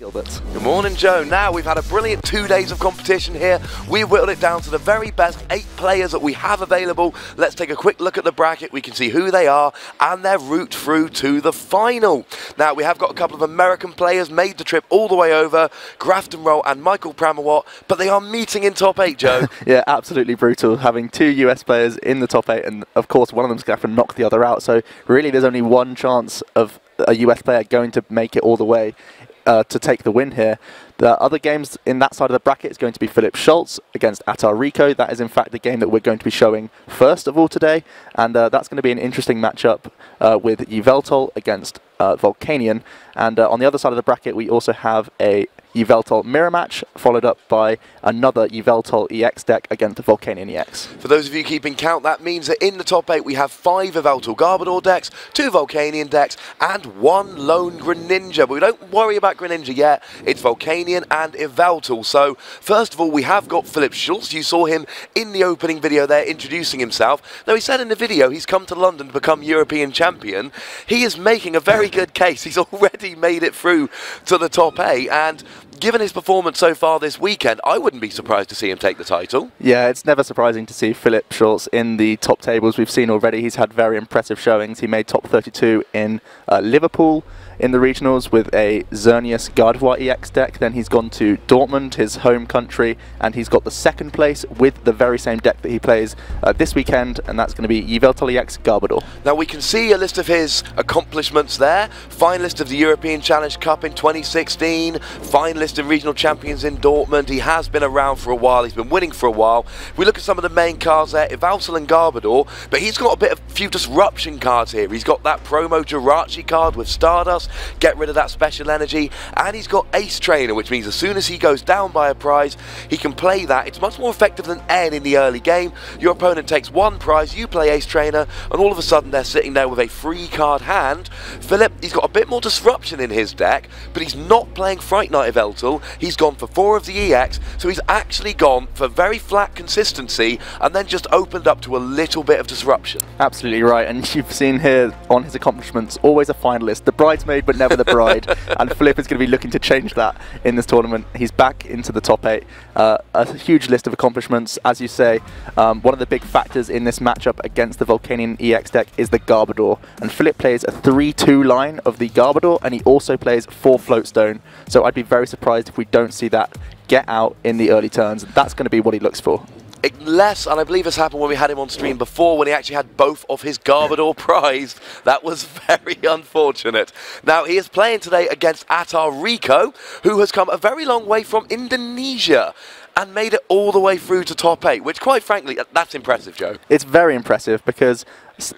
Gilbert. Good morning, Joe. Now, we've had a brilliant two days of competition here. We've whittled it down to the very best eight players that we have available. Let's take a quick look at the bracket. We can see who they are and their route through to the final. Now, we have got a couple of American players made the trip all the way over, Grafton Roll and Michael Pramawat, but they are meeting in top eight, Joe. yeah, absolutely brutal. Having two US players in the top eight, and of course, one of them's going to have to knock the other out. So, really, there's only one chance of a US player going to make it all the way uh, to take the win here. The other games in that side of the bracket is going to be Philip Schulz against Attar Rico. That is in fact the game that we're going to be showing first of all today, and uh, that's going to be an interesting matchup uh, with Yveltal against uh, Volcanion. And uh, on the other side of the bracket, we also have a Yveltal mirror match, followed up by another Yveltal EX deck against the Volcanion EX. For those of you keeping count, that means that in the top eight we have five Yveltal Garbodor decks, two Volcanion decks, and one lone Greninja. But we don't worry about Greninja yet. It's Volcanion and Yveltal. So, first of all, we have got Philip Schulz. You saw him in the opening video there introducing himself. Now, he said in the video he's come to London to become European champion. He is making a very good case. He's already made it through to the top eight, and given his performance so far this weekend, I wouldn't be surprised to see him take the title. Yeah, it's never surprising to see Philip Schulz in the top tables. We've seen already he's had very impressive showings. He made top 32 in uh, Liverpool in the regionals with a Xerneas Gardevoir EX deck. Then he's gone to Dortmund, his home country, and he's got the second place with the very same deck that he plays uh, this weekend, and that's going to be Yveltal EX Garbodor. Now we can see a list of his accomplishments there. Finalist of the European Challenge Cup in 2016, finalist in Regional Champions in Dortmund. He has been around for a while, he's been winning for a while. We look at some of the main cards there, Yveltal and Garbodor, but he's got a bit of few disruption cards here. He's got that promo Jirachi card with Stardust, get rid of that special energy. And he's got Ace Trainer, which means as soon as he goes down by a prize, he can play that. It's much more effective than N in the early game. Your opponent takes one prize, you play Ace Trainer, and all of a sudden they're sitting there with a free card hand. Philip, he's got a bit more disruption in his deck, but he's not playing Fright Night He's gone for four of the EX, so he's actually gone for very flat consistency and then just opened up to a little bit of disruption. Absolutely right, and you've seen here on his accomplishments, always a finalist, the bridesmaid but never the bride. and Philip is going to be looking to change that in this tournament. He's back into the top eight. Uh, a huge list of accomplishments, as you say. Um, one of the big factors in this matchup against the Volcanion EX deck is the Garbodor. And Philip plays a 3-2 line of the Garbodor, and he also plays 4 Floatstone. So I'd be very surprised if we don't see that get out in the early turns. That's going to be what he looks for less, and I believe this happened when we had him on stream before, when he actually had both of his Garbodor prized. That was very unfortunate. Now, he is playing today against Attar Rico, who has come a very long way from Indonesia and made it all the way through to top eight, which quite frankly, that's impressive, Joe. It's very impressive because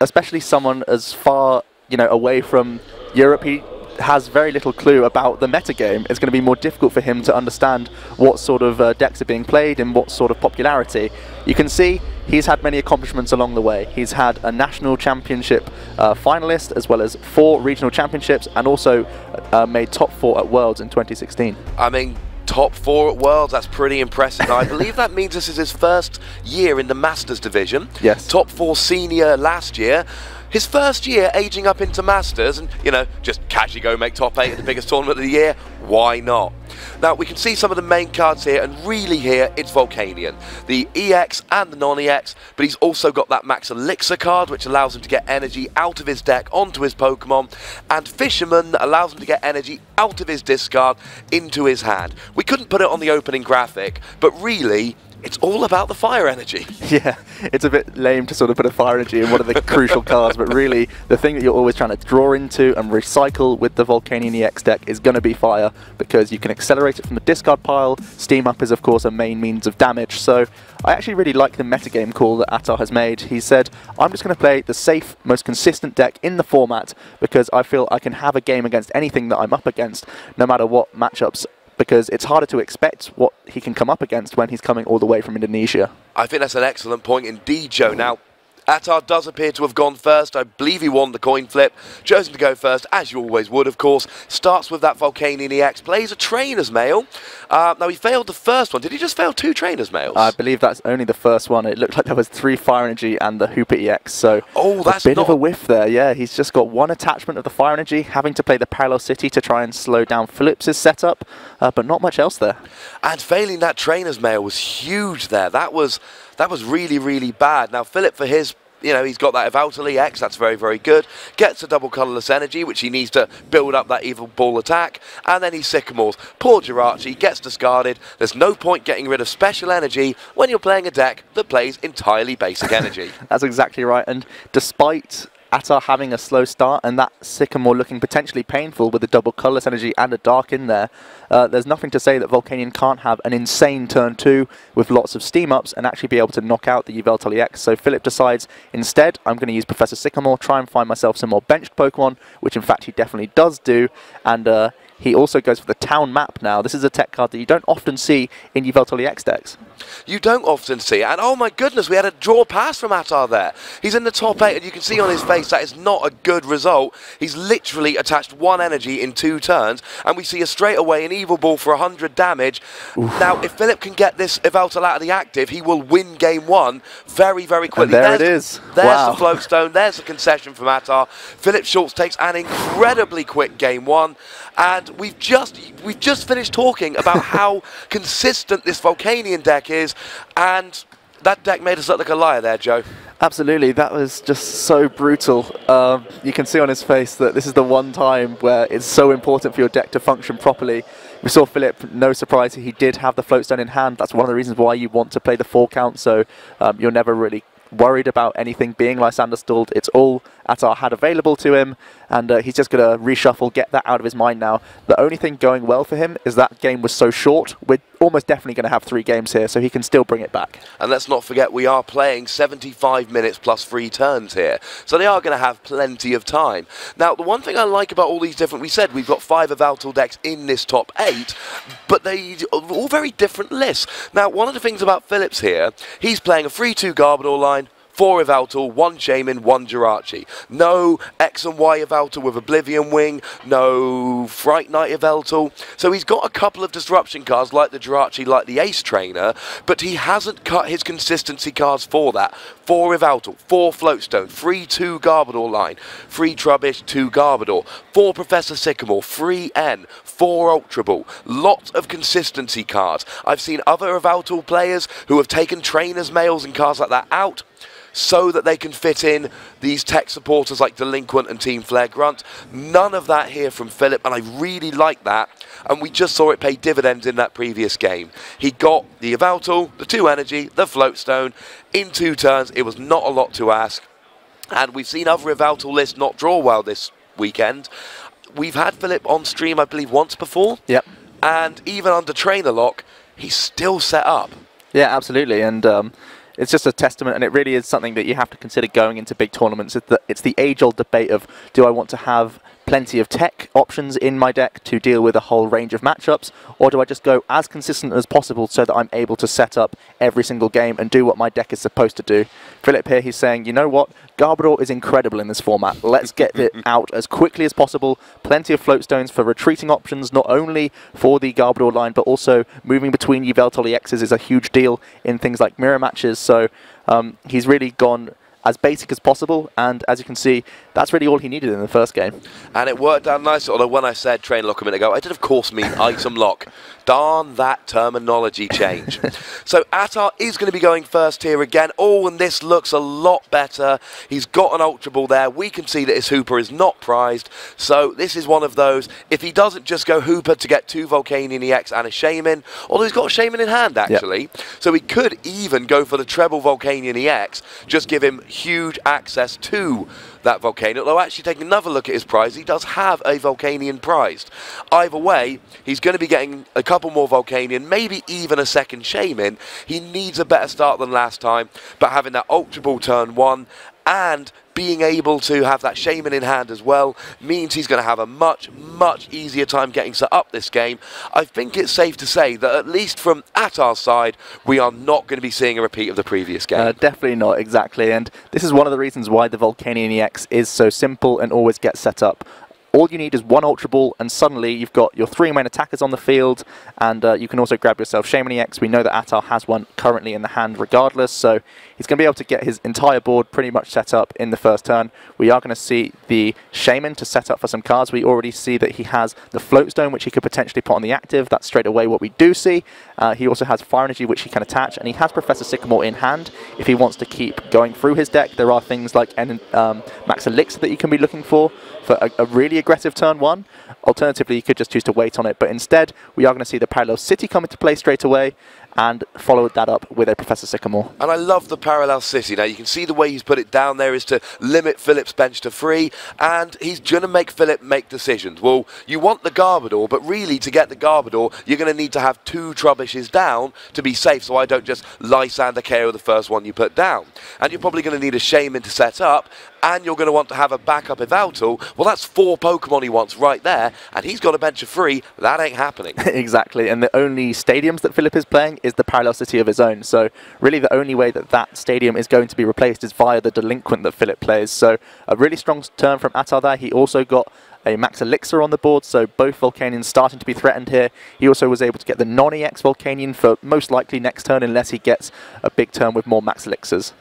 especially someone as far, you know, away from Europe, he has very little clue about the metagame, it's going to be more difficult for him to understand what sort of uh, decks are being played and what sort of popularity. You can see he's had many accomplishments along the way. He's had a national championship uh, finalist as well as four regional championships and also uh, made top four at Worlds in 2016. I mean, top four at Worlds. That's pretty impressive. I believe that means this is his first year in the Masters division. Yes. Top four senior last year. His first year aging up into Masters and, you know, just casually go make top eight at the biggest tournament of the year. Why not? Now, we can see some of the main cards here, and really here, it's Volcanion. The EX and the non-EX, but he's also got that Max Elixir card, which allows him to get energy out of his deck onto his Pokemon, and Fisherman allows him to get energy out of his discard into his hand. We couldn't put it on the opening graphic, but really, it's all about the fire energy. Yeah, it's a bit lame to sort of put a fire energy in one of the crucial cards, but really the thing that you're always trying to draw into and recycle with the Volcanion EX deck is going to be fire because you can accelerate it from the discard pile. Steam up is of course a main means of damage, so I actually really like the metagame call that Atar has made. He said, I'm just going to play the safe, most consistent deck in the format because I feel I can have a game against anything that I'm up against, no matter what matchups because it's harder to expect what he can come up against when he's coming all the way from Indonesia. I think that's an excellent point indeed, Joe. Now, Attar does appear to have gone first. I believe he won the coin flip. Chosen to go first, as you always would, of course. Starts with that Volcanion EX. Plays a Trainer's Mail. Uh, now, he failed the first one. Did he just fail two Trainer's Mails? I believe that's only the first one. It looked like there was three Fire Energy and the Hoopa EX. So oh, that's a bit of a whiff there. Yeah, he's just got one attachment of the Fire Energy, having to play the Parallel City to try and slow down Philip's setup, uh, but not much else there. And failing that Trainer's Mail was huge there. That was that was really, really bad. Now, Philip, for his you know, he's got that Yveltal EX, that's very, very good. Gets a double colourless energy, which he needs to build up that evil ball attack. And then he Sycamores. Poor Jirachi gets discarded. There's no point getting rid of special energy when you're playing a deck that plays entirely basic energy. that's exactly right. And despite Attar having a slow start and that Sycamore looking potentially painful with a double colourless energy and a dark in there, uh, there's nothing to say that Volcanion can't have an insane turn two with lots of steam ups and actually be able to knock out the Yveltal EX. So Philip decides instead I'm going to use Professor Sycamore, try and find myself some more benched Pokemon, which in fact he definitely does do, and uh, he also goes for the town map now. This is a tech card that you don't often see in Yveltal EX decks. You don't often see, it. and oh my goodness, we had a draw pass from Attar there. He's in the top eight, and you can see on his face that is not a good result. He's literally attached one energy in two turns, and we see a straight away an evil ball for 100 damage. Oof. Now, if Philip can get this Yveltal out of the active, he will win game one very, very quickly. And there there's, it is. There's wow. the float stone. There's the concession from Attar. Philip Schulz takes an incredibly quick game one, and we've just we've just finished talking about how consistent this Volcanion deck is, and that deck made us look like a liar there, Joe. Absolutely, that was just so brutal. Um, you can see on his face that this is the one time where it's so important for your deck to function properly. We saw Philip, no surprise, he did have the float stone in hand. That's one of the reasons why you want to play the four count, so um, you're never really worried about anything being Lysander stalled. It's all Attar had available to him, and uh, he's just going to reshuffle, get that out of his mind now. The only thing going well for him is that game was so short. We're almost definitely going to have three games here, so he can still bring it back. And let's not forget, we are playing 75 minutes plus three turns here, so they are going to have plenty of time. Now, the one thing I like about all these different, we said we've got five Yveltal decks in this top eight, but they are all very different lists. Now, one of the things about Philip's here, he's playing a 3-2 Garbodor line, four Yveltal, one Shaymin, one Jirachi. No X and Y Yveltal with Oblivion Wing, no Fright Night Yveltal. So he's got a couple of disruption cards like the Jirachi, like the Ace Trainer, but he hasn't cut his consistency cards for that. Four Yveltal, four Floatstone, three two Garbodor line, three Trubbish, two Garbodor, four Professor Sycamore, three N, four Ultra Ball. Lots of consistency cards. I've seen other Yveltal players who have taken trainers' mails and cards like that out so that they can fit in these tech supporters like Delinquent and Team Flare Grunt. None of that here from Philip, and I really like that. And we just saw it pay dividends in that previous game. He got the Yveltal, the 2 Energy, the Float Stone in two turns. It was not a lot to ask. And we've seen other Yveltal lists not draw well this weekend. We've had Philip on stream, I believe, once before. Yep. And even under trainer lock, he's still set up. Yeah, absolutely. And um, it's just a testament, and it really is something that you have to consider going into big tournaments. It's the, it's the age-old debate of do I want to have plenty of tech options in my deck to deal with a whole range of matchups, or do I just go as consistent as possible so that I'm able to set up every single game and do what my deck is supposed to do? Philip here, he's saying, you know what, Garbodor is incredible in this format. Let's get it out as quickly as possible. Plenty of float stones for retreating options, not only for the Garbodor line, but also moving between Yveltal EXs is a huge deal in things like mirror matches. So um, he's really gone as basic as possible, and as you can see, that's really all he needed in the first game. And it worked out nicely, although when I said train lock a minute ago, I did of course mean item lock. Darn that terminology change. so Attar is going to be going first here again. Oh, and this looks a lot better. He's got an Ultra Ball there. We can see that his Hoopa is not prized. So this is one of those, if he doesn't just go Hoopa to get two Volcanion EX and a Shaymin, although he's got a Shaymin in hand actually, yep. so he could even go for the treble Volcanion EX, just give him huge access to that Volcanion. Although actually taking another look at his prize, he does have a Volcanion prized. Either way, he's going to be getting a couple more Volcanion, maybe even a second Shaymin. He needs a better start than last time, but having that Ultra Ball turn one and being able to have that Shaymin in hand as well means he's going to have a much, much easier time getting set up this game. I think it's safe to say that at least from at our side, we are not going to be seeing a repeat of the previous game. Uh, definitely not, exactly. And this is one of the reasons why the Volcanion EX is so simple and always gets set up all you need is one Ultra Ball, and suddenly you've got your three main attackers on the field, and uh, you can also grab yourself Shaymin EX. We know that Attar has one currently in the hand regardless, so he's going to be able to get his entire board pretty much set up in the first turn. We are going to see the Shaymin to set up for some cards. We already see that he has the Float Stone, which he could potentially put on the active. That's straight away what we do see. Uh, he also has Fire Energy, which he can attach, and he has Professor Sycamore in hand if he wants to keep going through his deck. There are things like um, Max Elixir that you can be looking for for a, a, really aggressive turn one. Alternatively, you could just choose to wait on it. But instead, we are going to see the Parallel City come into play straight away and followed that up with a Professor Sycamore. And I love the parallel city. Now you can see the way he's put it down there is to limit Philip's bench to three, and he's going to make Philip make decisions. Well, you want the Garbodor, but really to get the Garbodor, you're going to need to have two Trubbishes down to be safe, so I don't just Lysander KO the first one you put down. And you're probably going to need a Shaymin to set up, and you're going to want to have a backup Yveltal. Well, that's four Pokemon he wants right there, and he's got a bench of three. That ain't happening. exactly, and the only stadiums that Philip is playing is the parallel city of his own. So really the only way that that stadium is going to be replaced is via the delinquent that Philip plays. So a really strong turn from Attar there. He also got a Max Elixir on the board, so both Volcanions starting to be threatened here. He also was able to get the non-EX Volcanion for most likely next turn unless he gets a big turn with more Max Elixirs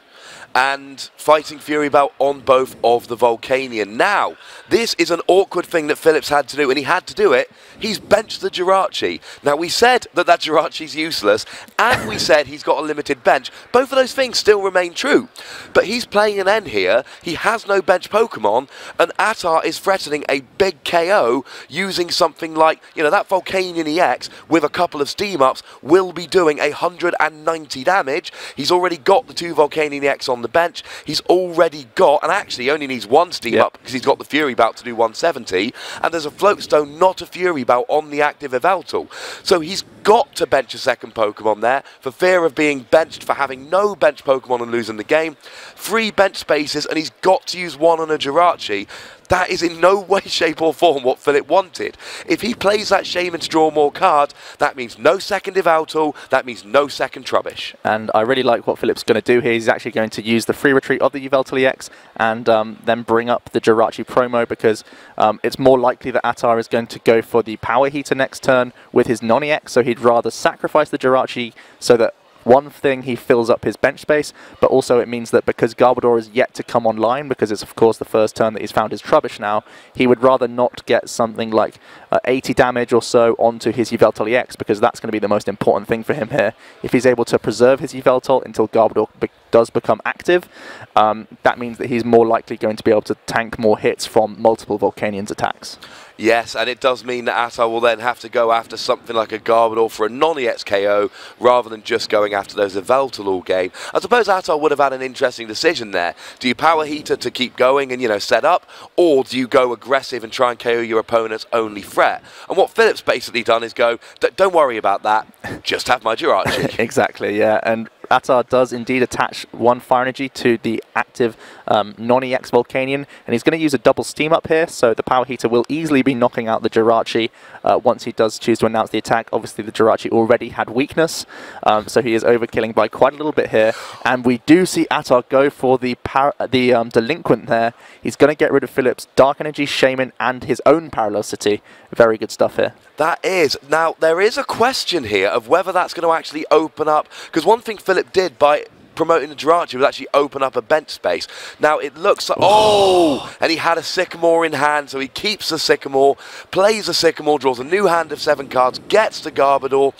and fighting Fury Belt on both of the Volcanion. Now, this is an awkward thing that Philip's had to do, and he had to do it. He's benched the Jirachi. Now, we said that that Jirachi's useless, and we said he's got a limited bench. Both of those things still remain true. But he's playing an N here. He has no bench Pokemon, and Attar is threatening a big KO using something like, you know, that Volcanion EX with a couple of Steam Ups will be doing 190 damage. He's already got the two Volcanion EX on the bench. He's already got, and actually only needs one steam yep. up because he's got the Fury Belt to do 170, and there's a Float Stone, not a Fury Belt, on the active Yveltal. So he's got to bench a second Pokemon there for fear of being benched for having no bench Pokemon and losing the game. Three bench spaces, and he's got to use one on a Jirachi. That is in no way, shape or form what Philip wanted. If he plays that Shaymin to draw more cards, that means no second Yveltal, that means no second Trubbish. And I really like what Philip's going to do here. He's actually going to use the free retreat of the Yveltal EX and um, then bring up the Jirachi promo because um, it's more likely that Attar is going to go for the Power Heater next turn with his non-EX, so he'd rather sacrifice the Jirachi so that one thing, he fills up his bench space, but also it means that because Garbodor is yet to come online, because it's of course the first turn that he's found his Trubbish now, he would rather not get something like uh, 80 damage or so onto his Yveltal EX, because that's going to be the most important thing for him here. If he's able to preserve his Yveltal until Garbodor be does become active, um, that means that he's more likely going to be able to tank more hits from multiple Volcanion's attacks. Yes, and it does mean that Attar will then have to go after something like a Garbodor for a non-EX KO rather than just going after those Yveltal all game. I suppose Attar would have had an interesting decision there. Do you power heater to keep going and, you know, set up, or do you go aggressive and try and KO your opponent's only threat? And what Philip's basically done is go, don't worry about that, just have my Jirachi. exactly, yeah, and Attar does indeed attach one fire energy to the active um, non-EX Volcanion, and he's going to use a double steam up here, so the power heater will easily be knocking out the Jirachi uh, once he does choose to announce the attack. Obviously, the Jirachi already had weakness, um, so he is overkilling by quite a little bit here, and we do see Attar go for the the um, Delinquent there. He's going to get rid of Philip's Dark Energy, Shaymin, and his own Parallel City. Very good stuff here. That is. Now, there is a question here of whether that's going to actually open up, because one thing Philip did by promoting the Jirachi would actually open up a bench space. Now it looks like, oh, and he had a Sycamore in hand, so he keeps the Sycamore, plays the Sycamore, draws a new hand of seven cards, gets the Garbodor,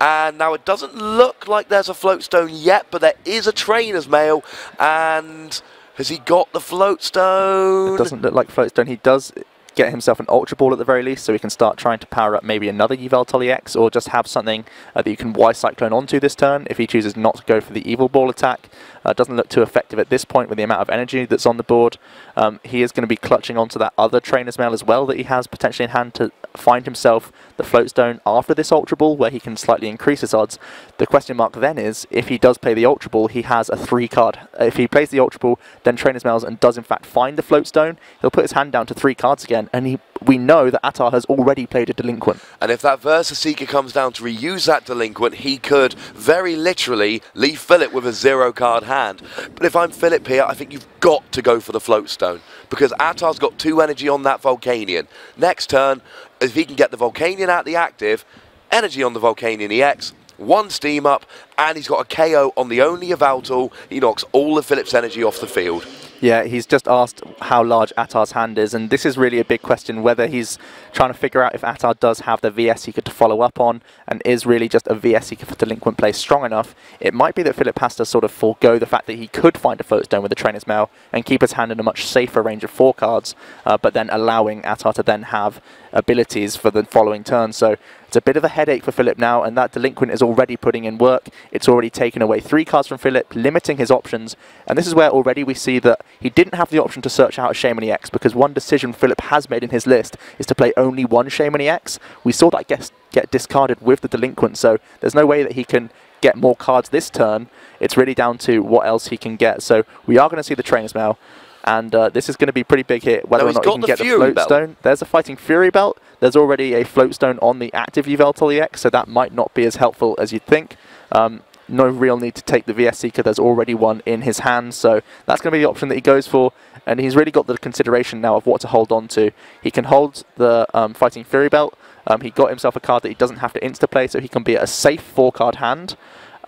and now it doesn't look like there's a float stone yet, but there is a trainer's mail, and has he got the float stone? It doesn't look like float stone. He does get himself an Ultra Ball at the very least, so he can start trying to power up maybe another Yveltal EX, or just have something uh, that you can Y Cyclone onto this turn if he chooses not to go for the Evil Ball attack. Uh, doesn't look too effective at this point with the amount of energy that's on the board. Um, he is going to be clutching onto that other Trainer's Mail as well that he has potentially in hand to find himself the Float Stone after this Ultra Ball, where he can slightly increase his odds. The question mark then is, if he does play the Ultra Ball, he has a three card. If he plays the Ultra Ball, then Trainer's Mails and does in fact find the Float Stone, he'll put his hand down to three cards again, and he we know that Attar has already played a Delinquent. And if that VS Seeker comes down to reuse that Delinquent, he could very literally leave Philip with a zero card hand. But if I'm Philip here, I think you've got to go for the Float Stone because Attar's got two energy on that Volcanion. Next turn, if he can get the Volcanion out the active, energy on the Volcanion EX, one steam up, and he's got a KO on the only Yveltal. He knocks all of Philip's energy off the field. Yeah, he's just asked how large Attar's hand is, and this is really a big question, whether he's trying to figure out if Attar does have the VS Seeker to follow up on, and is really just a VS for Delinquent play strong enough. It might be that Philip has to sort of forego the fact that he could find a Float Stone with the Trainer's Mail and keep his hand in a much safer range of four cards, uh, but then allowing Attar to then have abilities for the following turn. So it's a bit of a headache for Philip now, and that Delinquent is already putting in work. It's already taken away three cards from Philip, limiting his options. And this is where already we see that he didn't have the option to search out a Shaymin EX, because one decision Philip has made in his list is to play only one Shaymin EX. We saw that get, get discarded with the Delinquent, so there's no way that he can get more cards this turn. It's really down to what else he can get. So we are going to see the Trainer's Mail and uh, this is going to be pretty big hit whether no, or not you can the get Fury the float belt. stone. There's a fighting Fury belt. There's already a float stone on the active Yveltal EX, so that might not be as helpful as you'd think. Um, no real need to take the VS Seeker. There's already one in his hand, so that's going to be the option that he goes for. And he's really got the consideration now of what to hold on to. He can hold the um, Fighting Fury Belt. Um, he got himself a card that he doesn't have to insta-play, so he can be a safe four-card hand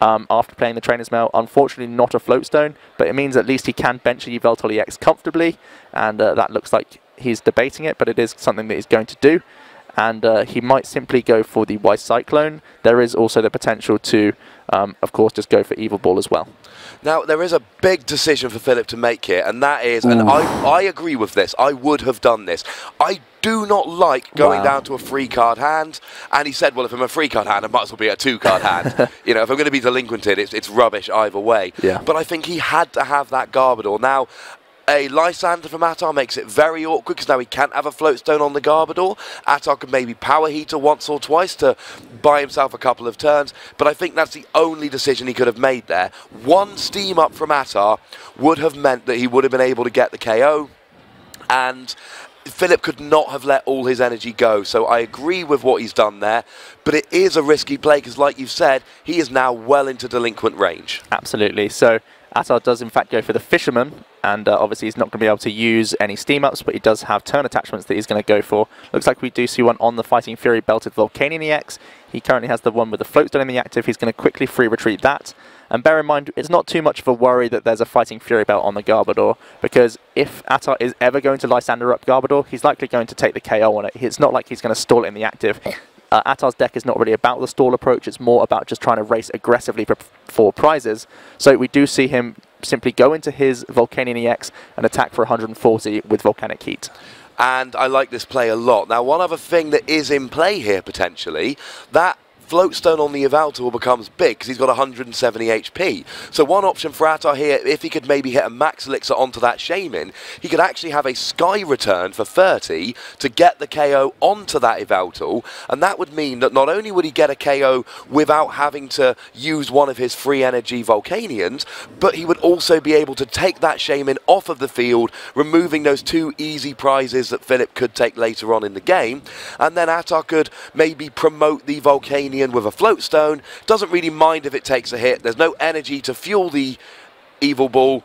um, after playing the Trainer's Mail. Unfortunately, not a float stone, but it means at least he can bench a Yveltal EX comfortably, and uh, that looks like he's debating it, but it is something that he's going to do. And uh, he might simply go for the Y Cyclone. There is also the potential to, um, of course, just go for Evil Ball as well. Now, there is a big decision for Philip to make here, and that is, and I, I agree with this, I would have done this. I do not like going Wow. down to a free card hand. And he said, well, if I'm a free card hand, I might as well be a two card hand. you know, if I'm going to be delinquented, it's, it's rubbish either way. Yeah. But I think he had to have that Garbodor. Now, a Lysander from Attar makes it very awkward because now he can't have a float stone on the Garbodor. Attar could maybe power heater once or twice to buy himself a couple of turns, but I think that's the only decision he could have made there. One steam up from Attar would have meant that he would have been able to get the KO, and Philip could not have let all his energy go. So I agree with what he's done there, but it is a risky play because, like you've said, he is now well into delinquent range. Absolutely. So Attar does in fact go for the Fisherman, and uh, obviously he's not going to be able to use any steam ups, but he does have turn attachments that he's going to go for. Looks like we do see one on the Fighting Fury belted Volcanion EX. He currently has the one with the float stone in the active. He's going to quickly free retreat that. And bear in mind, it's not too much of a worry that there's a Fighting Fury belt on the Garbodor, because if Attar is ever going to Lysander up Garbodor, he's likely going to take the KO on it. It's not like he's going to stall it in the active. Uh, Attar's deck is not really about the stall approach, it's more about just trying to race aggressively for, for prizes. So we do see him simply go into his Volcanion EX and attack for 140 with Volcanic Heat. and I like this play a lot. Now, one other thing that is in play here potentially, that floatstone on the Yveltal becomes big because he's got 170 HP. So one option for Attar here, if he could maybe hit a max elixir onto that Shaymin, he could actually have a Sky return for 30 to get the KO onto that Yveltal, and that would mean that not only would he get a KO without having to use one of his free energy Volcanions, but he would also be able to take that Shaymin off of the field, removing those two easy prizes that Philip could take later on in the game, and then Attar could maybe promote the Volcanion with a float stone. Doesn't really mind if it takes a hit. There's no energy to fuel the evil ball.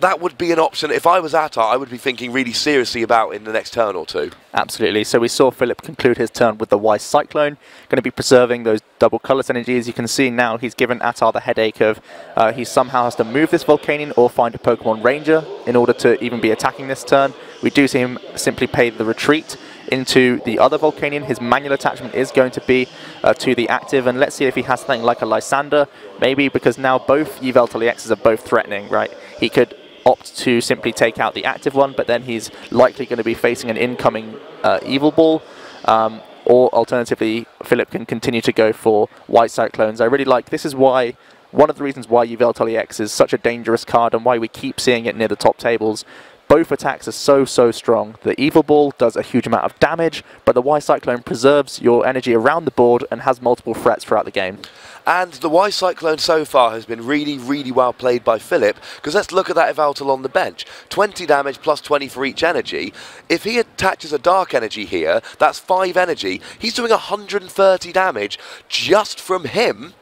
That would be an option. If I was Attar, I would be thinking really seriously about in the next turn or two. Absolutely. So we saw Philip conclude his turn with the Y Cyclone, going to be preserving those double colourless energies. You can see now he's given Attar the headache of uh, he somehow has to move this Volcanion or find a Pokemon Ranger in order to even be attacking this turn. We do see him simply pay the retreat into the other Volcanion. His manual attachment is going to be uh, to the active, and let's see if he has something like a Lysander, maybe because now both Yveltal EXs are both threatening, right? He could opt to simply take out the active one, but then he's likely going to be facing an incoming uh, evil ball. Um, or alternatively, Philip can continue to go for Y Cyclones. I really like this is why one of the reasons why Yveltal EX is such a dangerous card and why we keep seeing it near the top tables. Both attacks are so, so strong. The Evil Ball does a huge amount of damage, but the Y Cyclone preserves your energy around the board and has multiple threats throughout the game. And the Y Cyclone so far has been really, really well played by Philip, because let's look at that Yveltal on the bench. 20 damage plus 20 for each energy. If he attaches a Dark Energy here, that's 5 energy. He's doing 130 damage just from him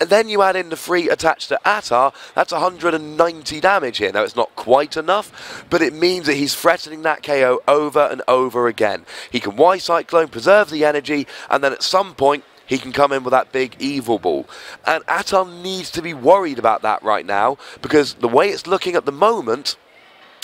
and then you add in the free attached to Attar, that's 190 damage here. Now, it's not quite enough, but it means that he's threatening that KO over and over again. He can Y Cyclone, preserve the energy, and then at some point, he can come in with that big evil ball. And Attar needs to be worried about that right now, because the way it's looking at the moment,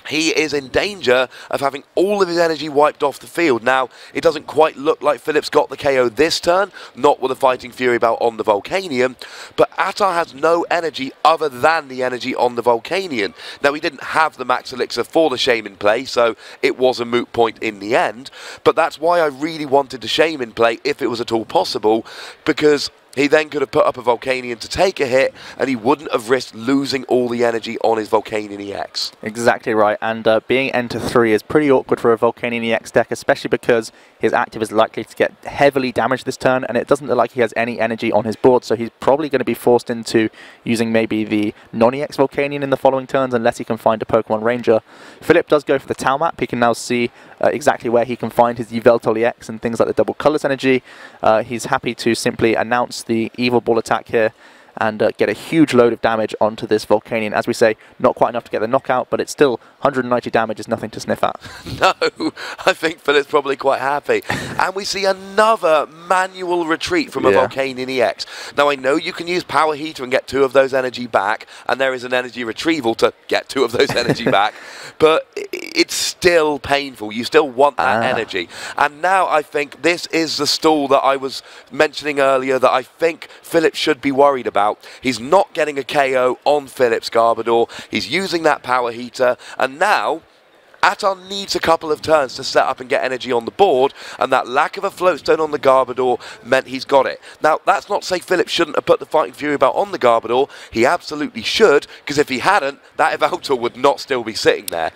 he is in danger of having all of his energy wiped off the field. Now, it doesn't quite look like Philip's got the KO this turn, not with a Fighting Fury belt on the Volcanion, but Attar has no energy other than the energy on the Volcanion. Now, he didn't have the Max Elixir for the Shaymin play, so it was a moot point in the end, but that's why I really wanted the Shaymin play, if it was at all possible, because he then could have put up a Volcanion to take a hit, and he wouldn't have risked losing all the energy on his Volcanion EX. Exactly right, and uh, being Enter 3 is pretty awkward for a Volcanion EX deck, especially because his active is likely to get heavily damaged this turn, and it doesn't look like he has any energy on his board, so he's probably going to be forced into using maybe the non-EX Volcanion in the following turns, unless he can find a Pokemon Ranger. Philip does go for the town map. He can now see uh, exactly where he can find his Yveltal EX and things like the double colors energy. Uh, he's happy to simply announce the Evil Ball attack here and uh, get a huge load of damage onto this Volcanion. As we say, not quite enough to get the knockout, but it's still 190 damage is nothing to sniff at. no, I think Philip's probably quite happy. and we see another manual retreat from a yeah. Volcanion EX. Now, I know you can use Power Heater and get two of those energy back, and there is an energy retrieval to get two of those energy back, but it's still painful. You still want that ah. energy. And now I think this is the stall that I was mentioning earlier that I think Philip should be worried about about. He's not getting a KO on Philip's Garbodor. He's using that power heater. And now Attar needs a couple of turns to set up and get energy on the board, and that lack of a floatstone on the Garbodor meant he's got it. Now, that's not to say Philip's shouldn't have put the Fighting Fury belt on the Garbodor. He absolutely should, because if he hadn't, that Yveltal would not still be sitting there.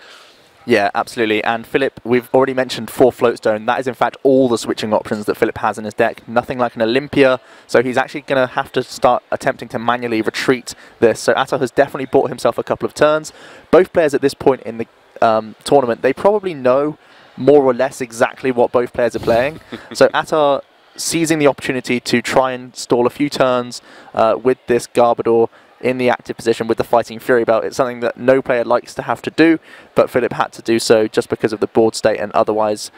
Yeah, absolutely. And Philip, we've already mentioned four Floatstone. That is, in fact, all the switching options that Philip has in his deck. Nothing like an Olympia. So he's actually going to have to start attempting to manually retreat this. So Attar has definitely bought himself a couple of turns. Both players at this point in the um, tournament, they probably know more or less exactly what both players are playing. so Attar seizing the opportunity to try and stall a few turns uh, with this Garbodor in the active position with the Fighting Fury belt. It's something that no player likes to have to do, but Philip had to do so just because of the board state, and otherwise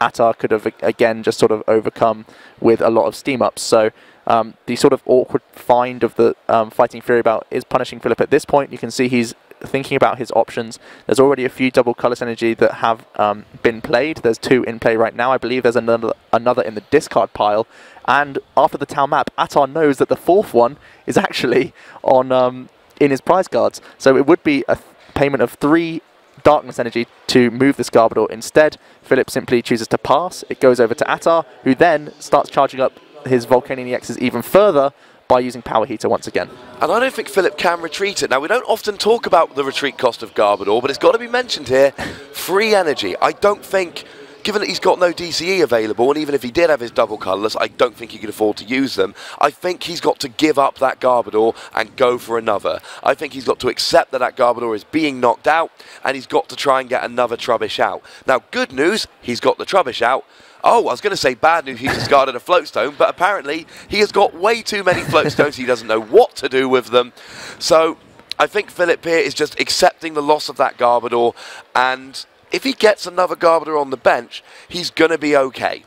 Attar could have, again, just sort of overcome with a lot of steam ups. So um, the sort of awkward find of the um, Fighting Fury belt is punishing Philip at this point. You can see he's thinking about his options. There's already a few double Colorless Energy that have um, been played. There's two in play right now. I believe there's another, another in the discard pile. And after the town map, Attar knows that the fourth one is actually on um, in his prize cards. So it would be a payment of three darkness energy to move the Garbodor. Instead, Philip simply chooses to pass. It goes over to Attar, who then starts charging up his Volcanion EXs even further by using Power Heater once again. And I don't think Philip can retreat it. Now, we don't often talk about the retreat cost of Garbodor, but it's got to be mentioned here. Free energy. I don't think, given that he's got no DCE available, and even if he did have his double colourless, I don't think he could afford to use them. I think he's got to give up that Garbodor and go for another. I think he's got to accept that that Garbodor is being knocked out, and he's got to try and get another Trubbish out. Now, good news, he's got the Trubbish out, Oh, I was going to say bad news, he's discarded a floatstone, but apparently he has got way too many floatstones, he doesn't know what to do with them. So I think Philip here is just accepting the loss of that Garbodor. and if he gets another Garbodor on the bench, he's going to be okay.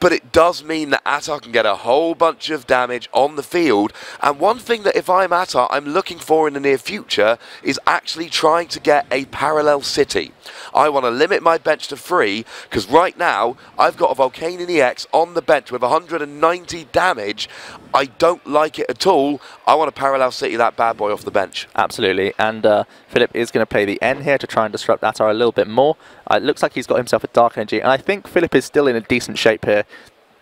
But it does mean that Attar can get a whole bunch of damage on the field. And one thing that if I'm Attar, I'm looking for in the near future is actually trying to get a parallel city. I want to limit my bench to three because right now I've got a Volcanion EX on the bench with 190 damage. I don't like it at all. I want to parallel city that bad boy off the bench. Absolutely, and uh, Philip is going to play the N here to try and disrupt Attar a little bit more. Uh, it looks like he's got himself a Dark Energy, and I think Philip is still in a decent shape here.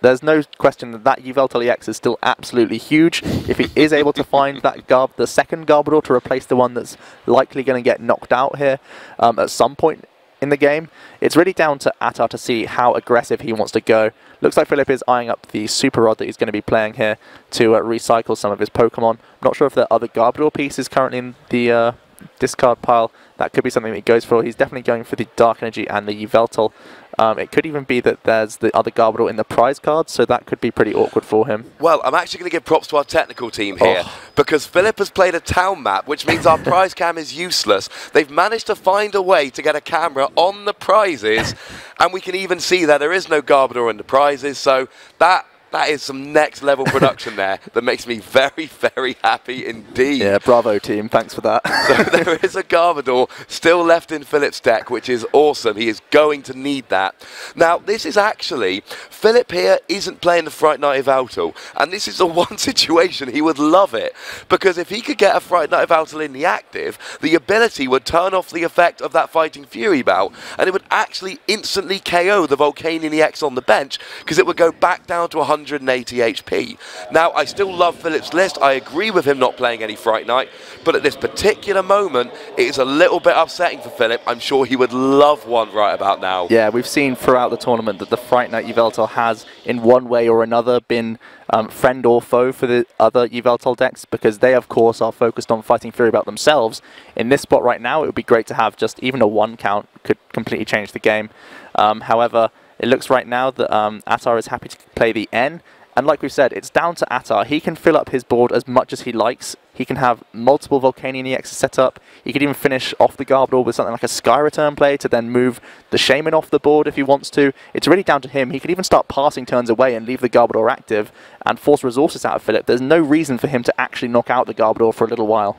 There's no question that that Yveltal EX is still absolutely huge. If he is able to find that Garb, the second Garbodor to replace the one that's likely going to get knocked out here um, at some point in the game. It's really down to Attar to see how aggressive he wants to go. Looks like Philip is eyeing up the Super Rod that he's going to be playing here to uh, recycle some of his Pokemon. I'm not sure if the other Garbodor piece is currently in the uh, discard pile. That could be something that he goes for. He's definitely going for the Dark Energy and the Yveltal. Um, it could even be that there's the other Garbodor in the prize card, so that could be pretty awkward for him. Well, I'm actually going to give props to our technical team here oh. because Philip has played a town map, which means our prize cam is useless. They've managed to find a way to get a camera on the prizes, and we can even see that there is no Garbodor in the prizes, so that that is some next level production there that makes me very, very happy indeed. Yeah, bravo team. Thanks for that. so there is a Garbodor still left in Philip's deck, which is awesome. He is going to need that. Now, this is actually, Philip here isn't playing the Fright Night Yveltal, and this is the one situation he would love it, because if he could get a Fright Night Yveltal in the active, the ability would turn off the effect of that Fighting Fury bout, and it would actually instantly KO the Volcanion EX on the bench, because it would go back down to 100 180 HP. Now, I still love Philip's list. I agree with him not playing any Fright Night, but at this particular moment, it is a little bit upsetting for Philip. I'm sure he would love one right about now. Yeah, we've seen throughout the tournament that the Fright Night Yveltal has, in one way or another, been um, friend or foe for the other Yveltal decks because they, of course, are focused on fighting Fury about themselves. In this spot right now, it would be great to have just even a one count could completely change the game. Um, however, it looks right now that um, Attar is happy to play the N. And like we've said, it's down to Attar. He can fill up his board as much as he likes. He can have multiple Volcanion EXs set up. He could even finish off the Garbodor with something like a Sky Return play to then move the Shaymin off the board if he wants to. It's really down to him. He could even start passing turns away and leave the Garbodor active and force resources out of Philip. There's no reason for him to actually knock out the Garbodor for a little while.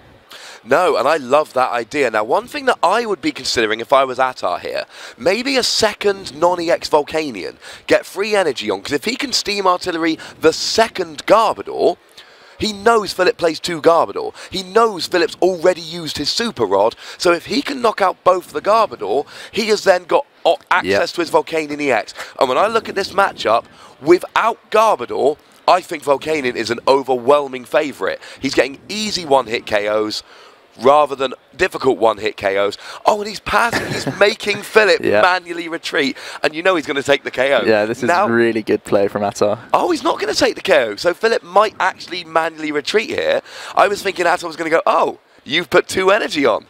No, and I love that idea. Now, one thing that I would be considering if I was Attar here, maybe a second non-EX Volcanion. Get free energy on, because if he can Steam Artillery the second Garbodor, he knows Philip plays two Garbodor. He knows Philip's already used his Super Rod, so if he can knock out both the Garbodor, he has then got access yep. to his Volcanion EX. And when I look at this matchup, without Garbodor, I think Volcanion is an overwhelming favourite. He's getting easy one-hit KOs rather than difficult one-hit KOs. Oh, and he's passing, he's making Philip yeah. manually retreat, and you know he's going to take the KO. Yeah, this is now, really good play from Attar. Oh, he's not going to take the KO, so Philip might actually manually retreat here. I was thinking Attar was going to go, oh, you've put two energy on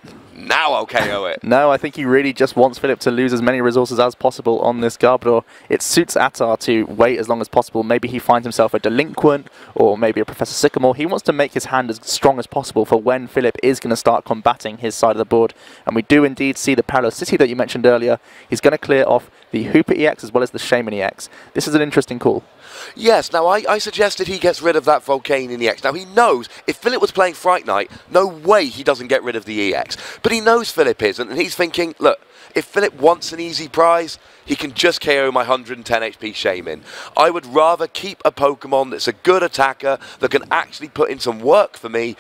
now I'll KO it. no, I think he really just wants Philip to lose as many resources as possible on this Garbodor. It suits Attar to wait as long as possible. Maybe he finds himself a Delinquent or maybe a Professor Sycamore. He wants to make his hand as strong as possible for when Philip is going to start combating his side of the board. And we do indeed see the Parallel City that you mentioned earlier. He's going to clear off the Hoopa EX as well as the Shaymin EX. This is an interesting call. Yes, now I, I suggested he gets rid of that Volcanion EX. Now he knows if Philip was playing Fright Night, no way he doesn't get rid of the EX. But he knows Philip isn't, and he's thinking, look, if Philip wants an easy prize, he can just KO my 110 HP Shaymin. I would rather keep a Pokemon that's a good attacker, that can actually put in some work for me.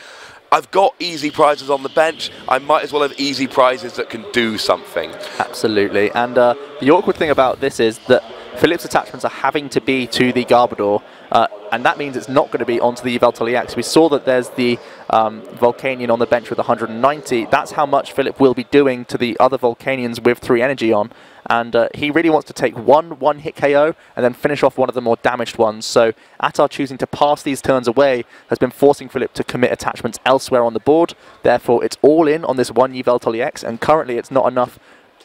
I've got easy prizes on the bench. I might as well have easy prizes that can do something. Absolutely. And uh, the awkward thing about this is that Philip's attachments are having to be to the Garbodor, uh, and that means it's not going to be onto the Yveltal EX. We saw that there's the um, Volcanion on the bench with 190. That's how much Philip will be doing to the other Volcanions with 3 energy on. And uh, he really wants to take one one-hit KO and then finish off one of the more damaged ones. So Attar choosing to pass these turns away has been forcing Philip to commit attachments elsewhere on the board. Therefore, it's all in on this one Yveltal EX, and currently it's not enough.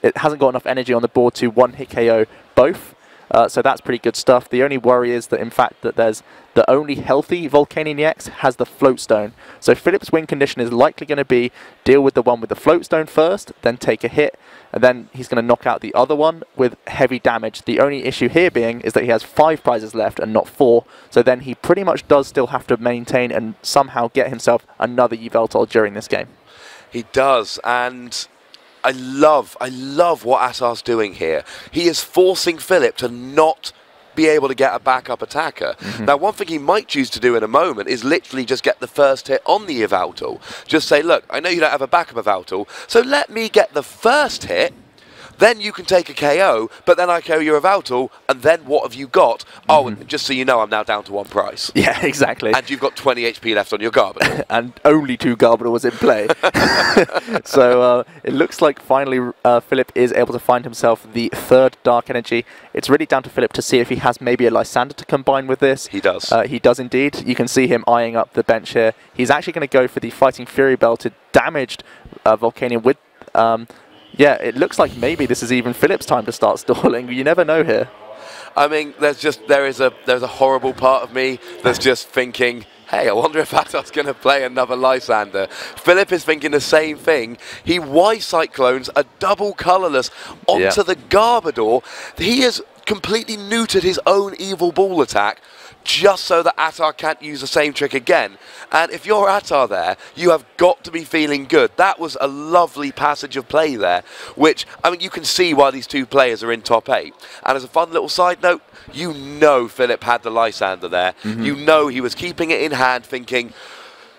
It hasn't got enough energy on the board to one-hit KO both. Uh, so that's pretty good stuff. The only worry is that, in fact, that there's the only healthy Volcanion EX has the float stone. So Philip's win condition is likely going to be deal with the one with the float stone first, then take a hit, and then he's going to knock out the other one with heavy damage. The only issue here being is that he has five prizes left and not four, so then he pretty much does still have to maintain and somehow get himself another Yveltal during this game. He does, and I love, I love what Attar's doing here. He is forcing Philip to not be able to get a backup attacker. Mm -hmm. Now, one thing he might choose to do in a moment is literally just get the first hit on the Yveltal. Just say, look, I know you don't have a backup Yveltal, so let me get the first hit then you can take a KO, but then I KO your Yveltal, and then what have you got? Mm -hmm. Oh, and mm-hmm. just so you know, I'm now down to one price. Yeah, exactly. And you've got 20 HP left on your Garbodor. and only two Garbodors in play. so uh, it looks like finally uh, Philip is able to find himself the third Dark Energy. It's really down to Philip to see if he has maybe a Lysander to combine with this. He does. Uh, he does indeed. You can see him eyeing up the bench here. He's actually going to go for the Fighting Fury belted damaged uh, Volcanion with um, yeah, it looks like maybe this is even Philip's time to start stalling. You never know here. I mean, there's just there is a there's a horrible part of me that's just thinking, hey, I wonder if Attar's going to play another Lysander. Philip is thinking the same thing. He Y cyclones a double colorless onto yeah. the Garbodor. He has completely neutered his own evil ball attack just so that Attar can't use the same trick again. And if you're Attar there, you have got to be feeling good. That was a lovely passage of play there, which, I mean, you can see why these two players are in top eight. And as a fun little side note, you know Philip had the Lysander there. Mm -hmm. You know he was keeping it in hand thinking,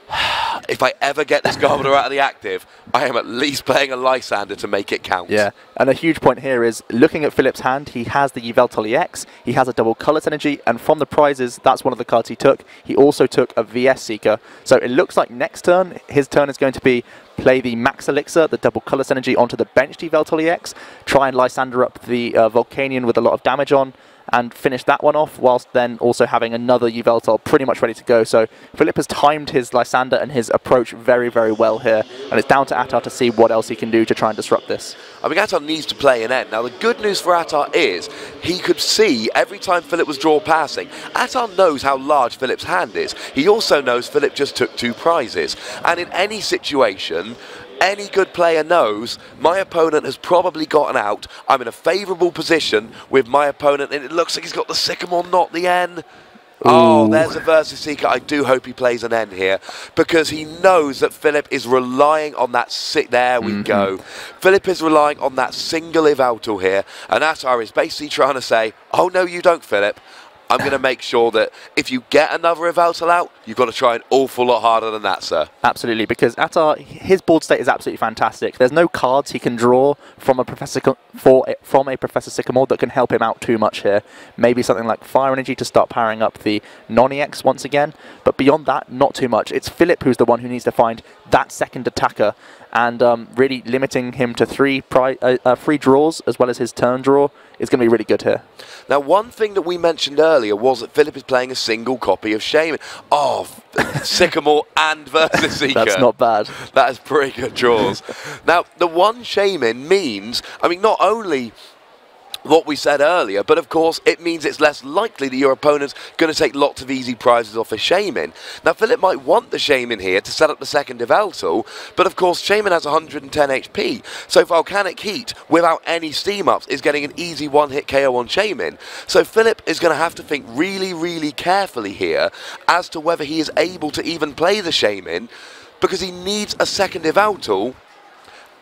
if I ever get this Garbodor out of the active, I am at least playing a Lysander to make it count. Yeah, and a huge point here is looking at Philip's hand, he has the Yveltal EX, he has a double Colorless Energy, and from the prizes, that's one of the cards he took. He also took a VS Seeker. So it looks like next turn, his turn is going to be play the Max Elixir, the double Colorless Energy, onto the benched Yveltal EX, try and Lysander up the uh, Volcanion with a lot of damage on, and finish that one off whilst then also having another Yveltal pretty much ready to go. So Philip has timed his Lysander and his approach very, very well here. And it's down to Attar to see what else he can do to try and disrupt this. I mean, Attar needs to play an N. Now, the good news for Attar is he could see every time Philip was draw passing. Attar knows how large Philip's hand is. He also knows Philip just took two prizes. And in any situation, any good player knows my opponent has probably gotten out. I'm in a favourable position with my opponent, and it looks like he's got the Sycamore, not the N. Oh, there's a Versus Seeker. I do hope he plays an N here because he knows that Philip is relying on that. Si there we mm -hmm. go. Philip is relying on that single Yveltal here, and Attar is basically trying to say, "Oh no, you don't, Philip. I'm going to make sure that if you get another Yveltal out, you've got to try an awful lot harder than that, sir. Absolutely, because Attar, his board state is absolutely fantastic. There's no cards he can draw from a Professor for from a Professor Sycamore that can help him out too much here. Maybe something like Fire Energy to start powering up the non-EX once again, but beyond that, not too much. It's Philip who's the one who needs to find that second attacker and um, really limiting him to three uh, uh, free draws as well as his turn draw is going to be really good here. Now, one thing that we mentioned earlier was that Philip is playing a single copy of Shaymin. Oh, Sycamore and Versus Seeker. That's not bad. That is pretty good draws. now, the one Shaymin means, I mean, not only what we said earlier, but of course it means it's less likely that your opponent's going to take lots of easy prizes off a Shaymin. Now Philip might want the Shaymin here to set up the second Yveltal, but of course Shaymin has 110 HP, so Volcanic Heat without any steam ups is getting an easy one-hit KO on Shaymin. So Philip is going to have to think really, really carefully here as to whether he is able to even play the Shaymin because he needs a second Yveltal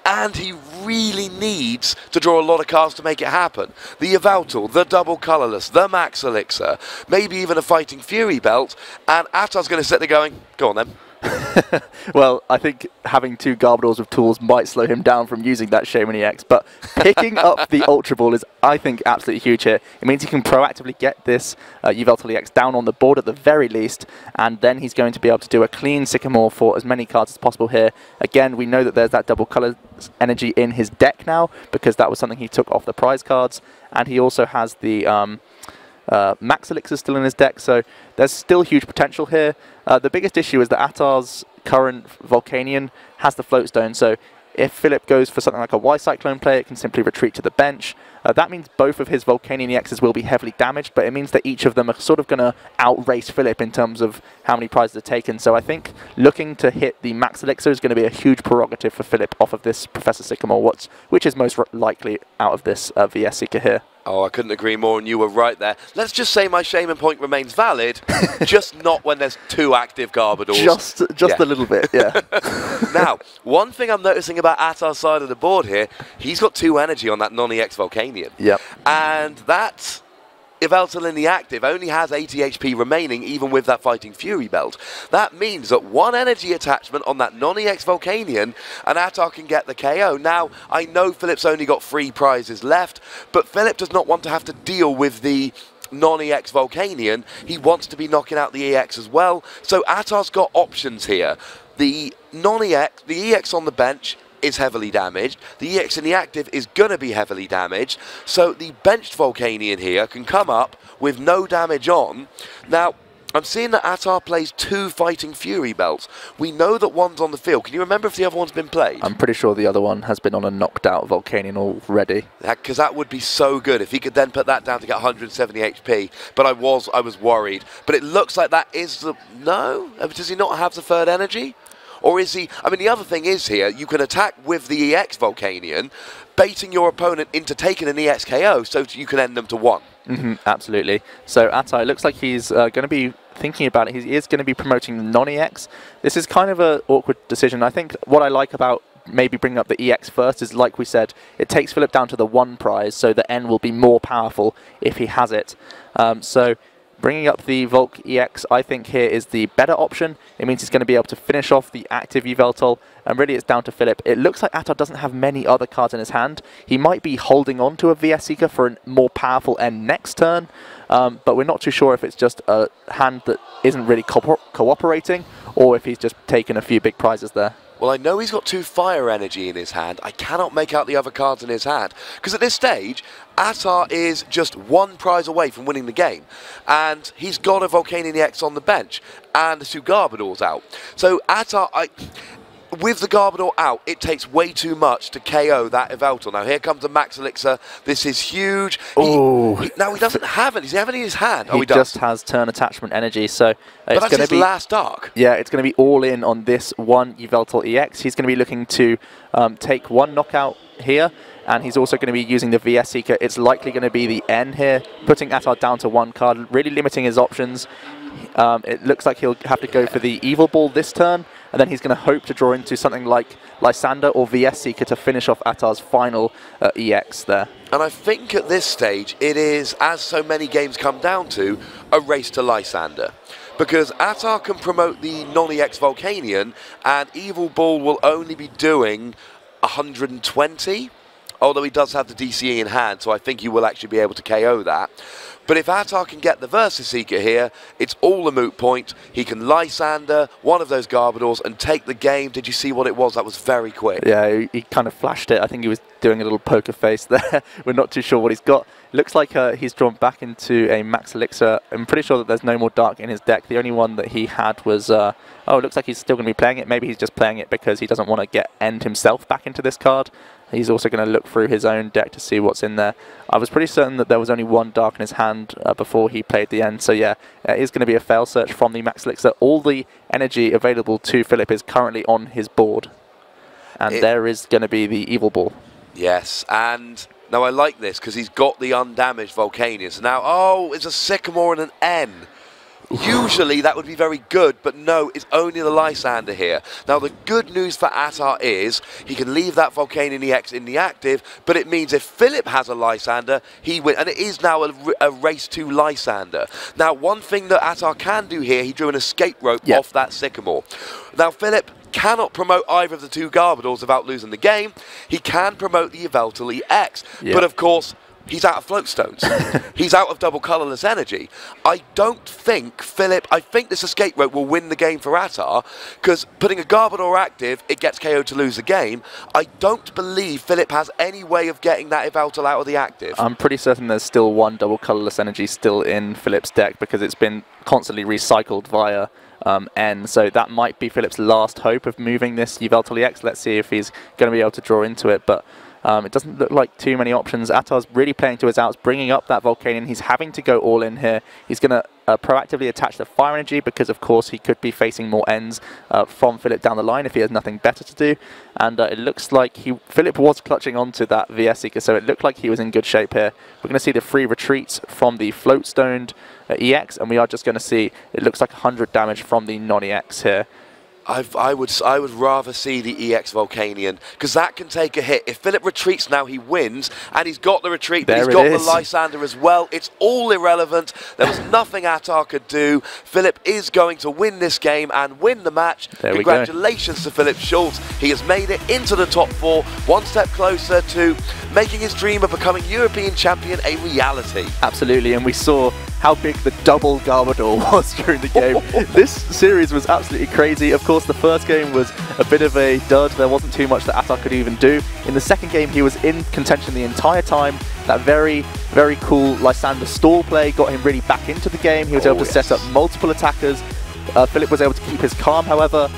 and he really needs to draw a lot of cards to make it happen. The Yveltal, the Double Colourless, the Max Elixir, maybe even a Fighting Fury belt, and Attar's going to sit there going, go on then. well, I think having two Garbodors with tools might slow him down from using that Shaymin EX, but picking up the Ultra Ball is, I think, absolutely huge here. It means he can proactively get this uh, Yveltal EX down on the board at the very least, and then he's going to be able to do a clean Sycamore for as many cards as possible here. Again, we know that there's that double color energy in his deck now, because that was something he took off the prize cards, and he also has the... Um, uh, Max Elixir is still in his deck, so there's still huge potential here. Uh, the biggest issue is that Attar's current Volcanion has the float stone, so If Philip goes for something like a Y-Cyclone play, it can simply retreat to the bench. Uh, that means both of his Volcanion EXs will be heavily damaged, but it means that each of them are sort of going to outrace Philip in terms of how many prizes are taken. So I think looking to hit the Max Elixir is going to be a huge prerogative for Philip off of this Professor Sycamore, which is most likely out of this uh, VS Seeker here. Oh, I couldn't agree more, and you were right there. Let's just say my Shaymin point remains valid, just not when there's two active Garbodors. Just, just yeah. a little bit, yeah. now, one thing I'm noticing about Attar's side of the board here, he's got two energy on that non-EX Volcanion. Yep. And that Yveltal in the active only has 80 HP remaining even with that Fighting Fury belt. That means that one energy attachment on that non-EX Volcanion and Attar can get the KO. Now, I know Philip's only got three prizes left, but Philip does not want to have to deal with the non-EX Volcanion. He wants to be knocking out the EX as well. So Attar's got options here. The non-EX, the EX on the bench is heavily damaged. The EX in the active is going to be heavily damaged. So the benched Volcanion here can come up with no damage on. Now, I'm seeing that Attar plays two Fighting Fury belts. We know that one's on the field. Can you remember if the other one's been played? I'm pretty sure the other one has been on a knocked out Volcanion already. Because that, that, would be so good if he could then put that down to get 170 HP. But I was I was worried. But it looks like that is the... No? Does he not have the third energy? Or is he... I mean, the other thing is here, you can attack with the EX Volcanion, baiting your opponent into taking an EX KO so you can end them to one. Mm -hmm, absolutely. So Attar, looks like he's uh, going to be thinking about it. He is going to be promoting non-EX. This is kind of an awkward decision. I think what I like about maybe bringing up the EX first is, like we said, it takes Philip down to the one prize, so the N will be more powerful if he has it. Um, so Bringing up the Volk EX, I think here is the better option. It means he's going to be able to finish off the active Yveltal, and really it's down to Philip. It looks like Attar doesn't have many other cards in his hand. He might be holding on to a VS Seeker for a more powerful N next turn, um, but we're not too sure if it's just a hand that isn't really co cooperating, or if he's just taken a few big prizes there. Well, I know he's got two fire energy in his hand. I cannot make out the other cards in his hand. Because at this stage, Attar is just one prize away from winning the game. And he's got a Volcanion EX on the bench. And the two Garbodors out. So Attar, I, with the Garbodor out, it takes way too much to KO that Yveltal. Now, here comes the Max Elixir. This is huge. Oh. Now, he doesn't have it. Does he have it in his hand? He, oh, he just has turn attachment energy. So uh, but it's going to be last dark. Yeah, it's going to be all in on this one Yveltal EX. He's going to be looking to um, take one knockout here and he's also going to be using the VS Seeker. It's likely going to be the N here, putting Attar down to one card, really limiting his options. Um, it looks like he'll have to go for the Evil Ball this turn, and then he's going to hope to draw into something like Lysander or VS Seeker to finish off Attar's final uh, EX there. And I think at this stage it is, as so many games come down to, a race to Lysander. Because Attar can promote the non-EX Volcanion, and Evil Ball will only be doing 120 although he does have the DCE in hand, so I think he will actually be able to KO that. But if Attar can get the Versus Seeker here, it's all a moot point. He can Lysander, one of those Garbodors, and take the game. Did you see what it was? That was very quick. Yeah, he, kind of flashed it. I think he was doing a little poker face there. We're not too sure what he's got. Looks like uh, he's drawn back into a Max Elixir. I'm pretty sure that there's no more Dark in his deck. The only one that he had was... Uh, oh, it looks like he's still going to be playing it. Maybe he's just playing it because he doesn't want to get End himself back into this card. He's also going to look through his own deck to see what's in there. I was pretty certain that there was only one Dark in his hand uh, before he played the N. So yeah, it is going to be a fail search from the Max Elixir. All the energy available to Philip is currently on his board. And it there is going to be the Evil Ball. Yes, and now I like this because he's got the undamaged Volcanion. Now, oh, it's a Sycamore and an N. Usually that would be very good, but no, it's only the Lysander here. Now the good news for Attar is he can leave that Volcanion EX in the active, but it means if Philip has a Lysander, he win, and it is now a, a race to Lysander. Now one thing that Attar can do here, he drew an escape rope yep. off that Sycamore. Now Philip cannot promote either of the two Garbodors without losing the game. He can promote the Yveltal EX, yep. but of course he's out of float stones. he's out of double colourless energy. I don't think Philip, I think this escape rope will win the game for Attar because putting a Garbodor active, it gets KO to lose the game. I don't believe Philip has any way of getting that Yveltal out of the active. I'm pretty certain there's still one double colourless energy still in Philip's deck because it's been constantly recycled via um, N. So that might be Philip's last hope of moving this Yveltal EX. Let's see if he's going to be able to draw into it. But um, it doesn't look like too many options. Attar's really playing to his outs, bringing up that Volcanion. He's having to go all in here. He's going to uh, proactively attach the fire energy because, of course, he could be facing more ends uh, from Philip down the line if he has nothing better to do. And uh, it looks like he Philip was clutching onto that VS Seeker, so it looked like he was in good shape here. We're going to see the free retreats from the float stoned uh, EX, and we are just going to see it looks like 100 damage from the non-EX here. I've, i would I would rather see the EX Volcanion because that can take a hit. If Philip retreats now, he wins, and he's got the retreat, but he's got is. the Lysander as well. It's all irrelevant. There was nothing Attar could do. Philip is going to win this game and win the match. There Congratulations to Philip Schulz. He has made it into the top four, one step closer to making his dream of becoming European champion a reality. Absolutely, and we saw how big the double Garbodor was during the game. this series was absolutely crazy. Of course, the first game was a bit of a dud. There wasn't too much that Attar could even do. In the second game, he was in contention the entire time. That very, very cool Lysander stall play got him really back into the game. He was oh, able to yes. set up multiple attackers. Uh, Philip was able to keep his calm, however,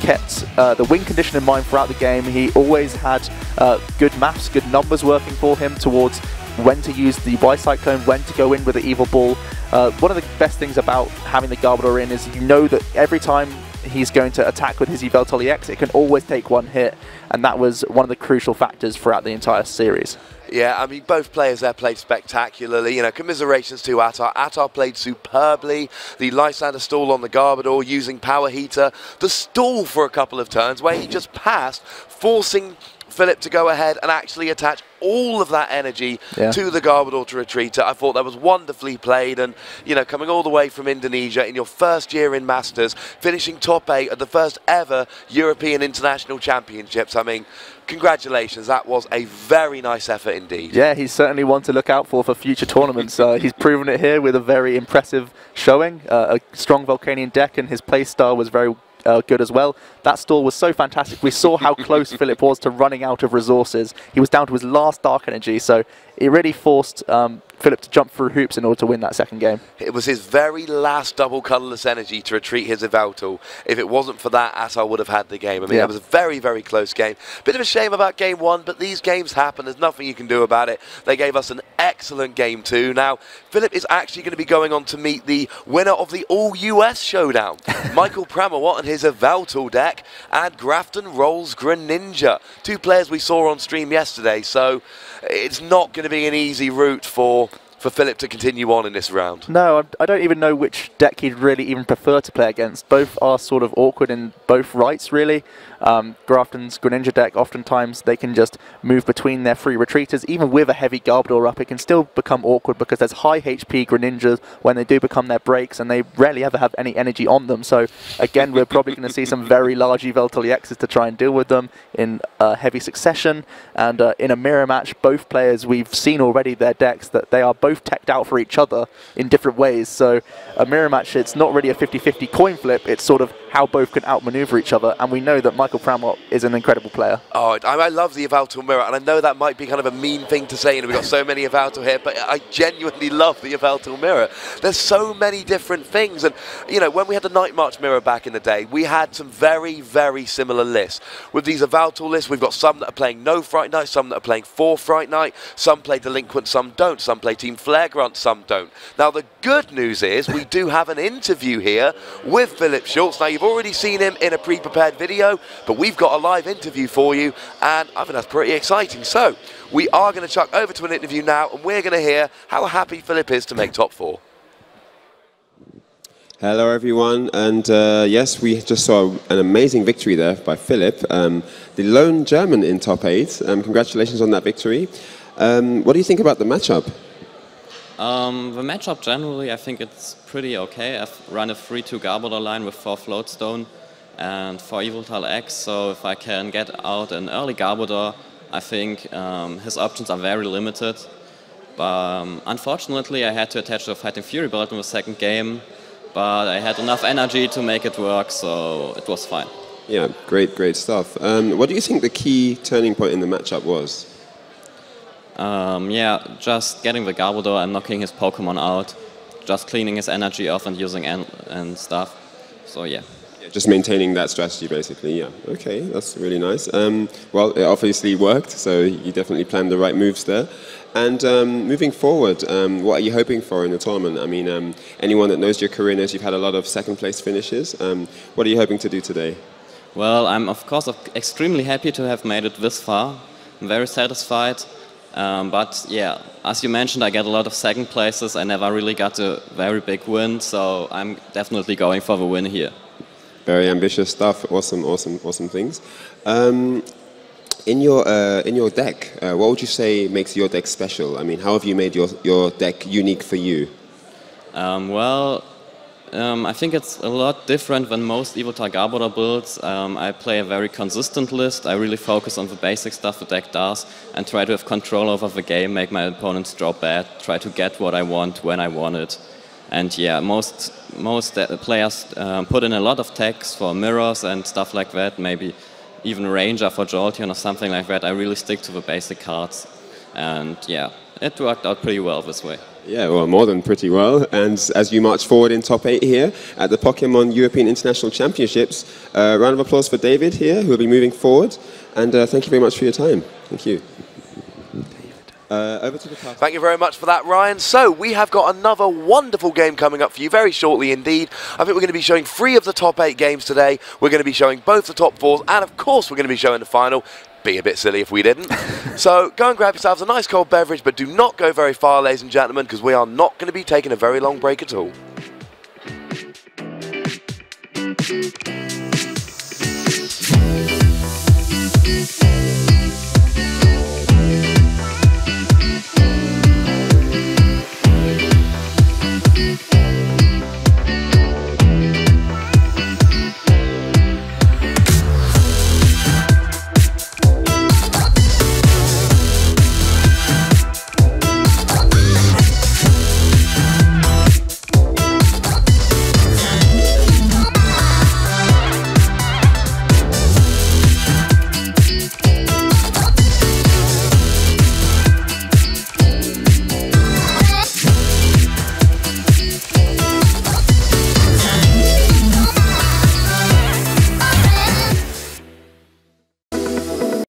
kept uh, the win condition in mind throughout the game. He always had uh, good maths, good numbers working for him towards when to use the Y Cyclone, when to go in with the Evil Ball. Uh, one of the best things about having the Garbodor in is you know that every time he's going to attack with his Yveltal EX, it can always take one hit, and that was one of the crucial factors throughout the entire series. Yeah, I mean, both players there played spectacularly. You know, commiserations to Attar. Attar played superbly. The Lysander stall on the Garbodor using Power Heater. The stall for a couple of turns where he just passed, forcing Philip to go ahead and actually attach all of that energy yeah. to the Garbodor to retreat. I thought that was wonderfully played and, you know, coming all the way from Indonesia in your first year in Masters, finishing top eight at the first ever European International Championships. I mean, congratulations. That was a very nice effort indeed. Yeah, he's certainly one to look out for for future tournaments. Uh, he's proven it here with a very impressive showing, uh, a strong Volcanion deck, and his play style was very uh, good as well. That stall was so fantastic. We saw how close Philip was to running out of resources. He was down to his last Dark Energy, so it really forced um, Philip to jump through hoops in order to win that second game. It was his very last double colourless energy to retreat his Yveltal. If it wasn't for that, Attar would have had the game. I mean, yeah. it was a very, very close game. Bit of a shame about game one, but these games happen. There's nothing you can do about it. They gave us an excellent game two. Now, Philip is actually going to be going on to meet the winner of the All-US Showdown, Michael Pramawat and his Yveltal deck, and Grafton Roll's Greninja. Two players we saw on stream yesterday, so it's not going to be an easy route for for Philip to continue on in this round? No, I don't even know which deck he'd really even prefer to play against. Both are sort of awkward in both rights, really. Um, Grafton's Greninja deck, oftentimes they can just move between their free retreaters. Even with a heavy Garbodor up, it can still become awkward because there's high HP Greninjas when they do become their breaks, and they rarely ever have any energy on them. So again, we're probably going to see some very large Yveltal EXs to try and deal with them in heavy succession. And uh, in a mirror match, both players, we've seen already their decks that they are both teched out for each other in different ways. So a mirror match, it's not really a 50-50 coin flip. It's sort of how both can outmaneuver each other. And we know that Michael Pramawat is an incredible player. Oh, I, I love the Yveltal mirror, and I know that might be kind of a mean thing to say, and we've got so many Yveltal here, but I genuinely love the Yveltal mirror. There's so many different things, and you know, when we had the Night March mirror back in the day, we had some very, very similar lists. With these Yveltal lists, we've got some that are playing no Fright Night, some that are playing four Fright Night, some play Delinquent, some don't, some play Team Flare Grunt, some don't. Now, the good news is we do have an interview here with Philip Schulz. Now, you've already seen him in a pre-prepared video, but we've got a live interview for you, and I think that's pretty exciting. So, we are going to chuck over to an interview now, and we're going to hear how happy Philip is to make top four. Hello, everyone. And uh, yes, we just saw an amazing victory there by Philip, um, the lone German in top eight. Um, congratulations on that victory. Um, what do you think about the matchup? Um, the matchup generally, I think it's pretty okay. I've run a 3-2 Garbodor line with 4 Floatstone and 4 Yveltal EX, so if I can get out an early Garbodor, I think um, his options are very limited. But um, unfortunately, I had to attach the Fighting Fury belt in the second game, but I had enough energy to make it work, so it was fine. Yeah, great, great stuff. Um, what do you think the key turning point in the matchup was? Um, yeah, just getting the Garbodor and knocking his Pokemon out, just cleaning his energy off and using and, and stuff. So yeah. yeah. Just maintaining that strategy, basically. Yeah. Okay, that's really nice. Um, well, it obviously worked, so you definitely planned the right moves there. And um, moving forward, um, what are you hoping for in the tournament? I mean, um, anyone that knows your career knows you've had a lot of second place finishes. Um, what are you hoping to do today? Well, I'm of course extremely happy to have made it this far. I'm very satisfied. Um, but yeah, as you mentioned, I get a lot of second places. I never really got a very big win, so I'm definitely going for the win here. Very ambitious stuff. Awesome, awesome, awesome things. Um, in your uh, in your deck, uh, what would you say makes your deck special? I mean, how have you made your your deck unique for you? Um, well, um, I think it's a lot different than most Yveltal Garbodor builds. Um, I play a very consistent list. I really focus on the basic stuff the deck does and try to have control over the game, make my opponents draw bad, try to get what I want when I want it. And yeah, most most uh, players um, put in a lot of tags for mirrors and stuff like that, maybe even Ranger for Jolteon or something like that. I really stick to the basic cards. And yeah, it worked out pretty well this way. Yeah, well, more than pretty well. And as you march forward in top eight here at the Pokemon European International Championships, uh, round of applause for David here, who will be moving forward. And uh, thank you very much for your time. Thank you. Uh, over to the past. Thank you very much for that, Ryan. So we have got another wonderful game coming up for you very shortly indeed. I think we're going to be showing three of the top eight games today. We're going to be showing both the top fours, and of course we're going to be showing the final be a bit silly if we didn't. so go and grab yourselves a nice cold beverage, but do not go very far, ladies and gentlemen, because we are not going to be taking a very long break at all.